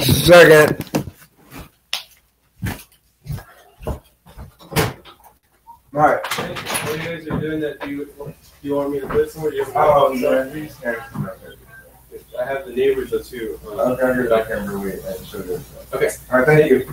Second. Right. While you guys are doing that, do you, do you want me to put somewhere? Do you have Oh, no, we just can't. I have the neighbors though too. Um, Okay, I can't remember we, I showed it. Okay. All right, thank you.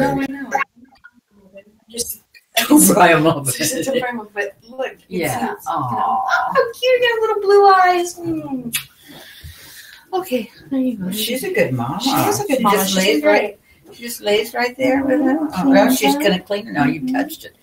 I know. Just. Don't buy 'em up. Just to frame up, but look. Yeah. it's, you know, Oh, how cute! You got little blue eyes. Mm. Okay, there you go. She's a good mama. She is a good She mama. just lays right. She just lays right there with him. Oh, well, she's gonna clean it. No, you touched it.